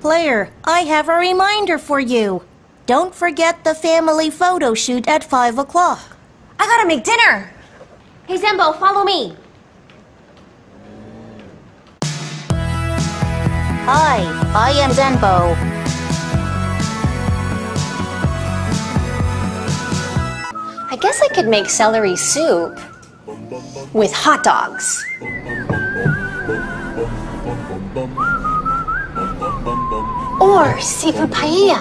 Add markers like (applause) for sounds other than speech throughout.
Blair, I have a reminder for you. Don't forget the family photo shoot at 5 o'clock. I gotta make dinner. Hey, Zenbo, follow me. Hi, I am Zenbo. I guess I could make celery soup with hot dogs. Or seafood paella.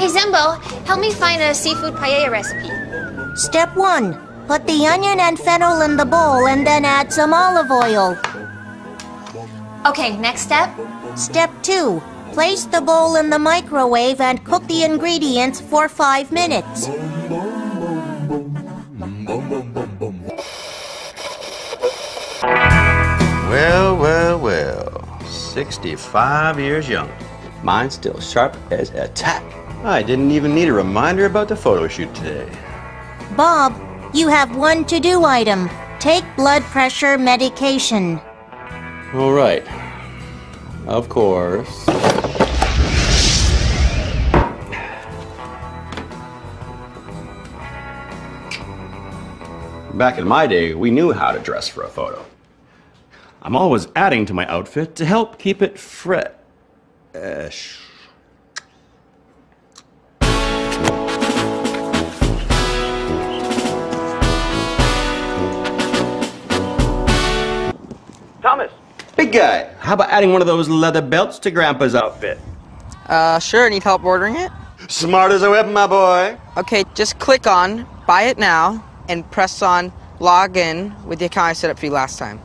Hey, Zenbo, help me find a seafood paella recipe. Step 1. Put the onion and fennel in the bowl and then add some olive oil. Okay, next step. Step 2. Place the bowl in the microwave and cook the ingredients for 5 minutes. Well, well, well. 65 years young. Mine's still sharp as a tack. I didn't even need a reminder about the photo shoot today. Bob, you have one to do item. Take blood pressure medication. All right. Of course. Back in my day, we knew how to dress for a photo. I'm always adding to my outfit to help keep it fresh. Eh, guy, how about adding one of those leather belts to Grandpa's outfit? Uh, sure. Need help ordering it? Smart as a whip, my boy. Okay, just click on Buy It Now and press on Log In with the account I set up for you last time.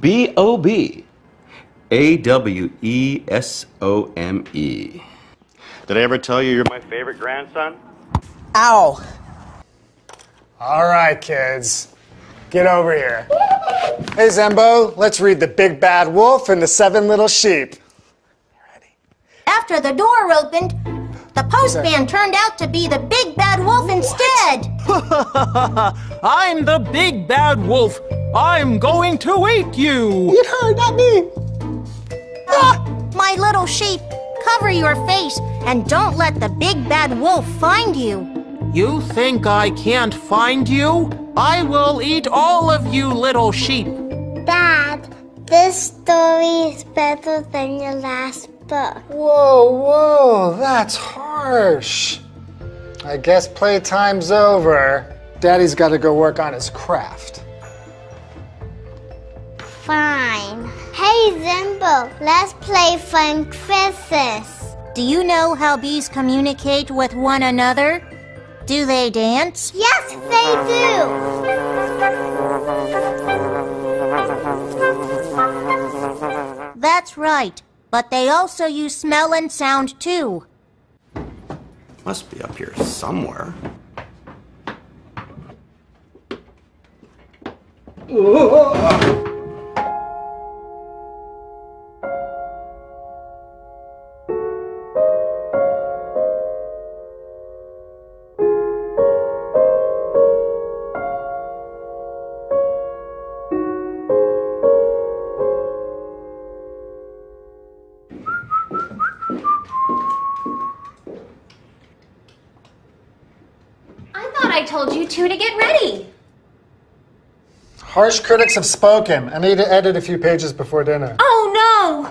B O B A W E S O M E. Did I ever tell you you're my favorite grandson? Ow! All right, kids. Get over here. Hey, Zenbo, let's read The Big Bad Wolf and the Seven Little Sheep. After the door opened, the postman turned out to be the big bad wolf instead. (laughs) I'm the big bad wolf. I'm going to eat you. Eat her, not me. Ah, my little sheep, cover your face and don't let the big bad wolf find you. You think I can't find you? I will eat all of you little sheep. Dad, this story is better than your last book. Whoa, whoa, that's harsh. I guess playtime's over. Daddy's got to go work on his craft. Fine. Hey, Zenbo, let's play fun quizzes. Do you know how bees communicate with one another? Do they dance? Yes, they do. That's right, but they also use smell and sound too. Must be up here somewhere. I I told you two to get ready. Harsh critics have spoken. I need to edit a few pages before dinner. Oh no!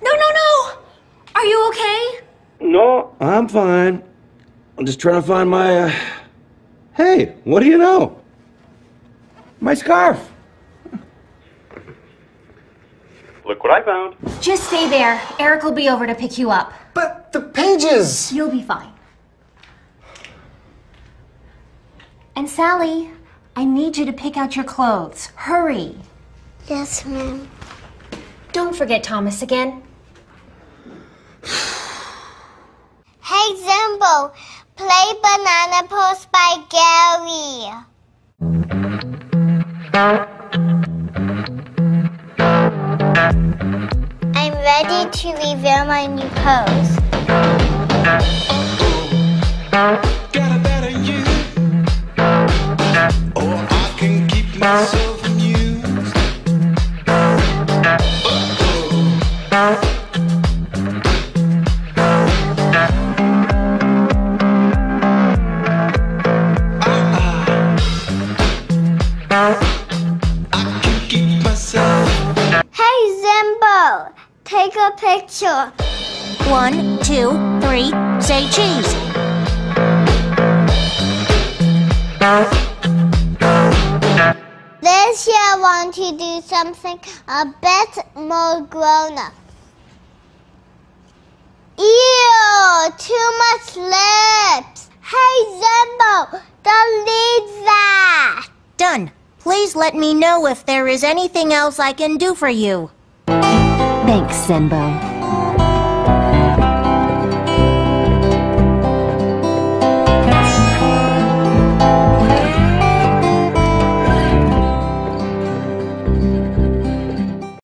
No, no, no! Are you okay? No, I'm fine. I'm just trying to find my. Uh... Hey, what do you know? My scarf. Look what I found. Just stay there. Eric will be over to pick you up. But the pages! You'll be fine. Sally, I need you to pick out your clothes. Hurry. Yes, ma'am. Don't forget Thomas again. Hey, Zenbo, play Banana Post by Gary. I'm ready to reveal my new pose. Take a picture. One, two, three, say cheese. This year I want to do something a bit more grown up. Ew, too much lips. Hey, Zenbo, delete that. Done. Please let me know if there is anything else I can do for you. Thanks, Zenbo.